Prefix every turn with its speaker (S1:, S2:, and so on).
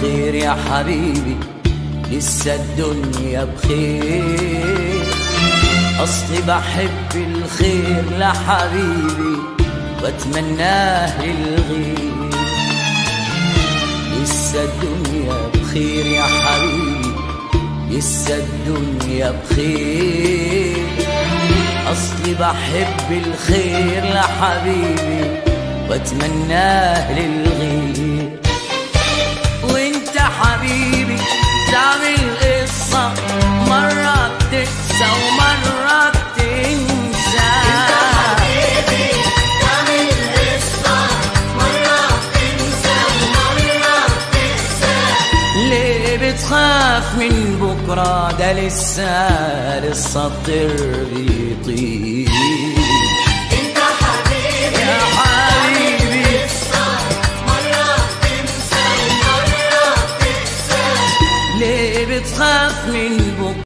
S1: خير يا حبيبي لسه الدنيا بخير. أصلي بحب الخير لحبيبي وأتمناه للغير. لسه الدنيا بخير يا حبيبي لسه الدنيا بخير. أصلي بحب الخير لحبيبي وأتمناه للغير. مرة ومرة بتنسى ليه بتخاف من بكرة ده لسه لسه الطير frappe les nouveaux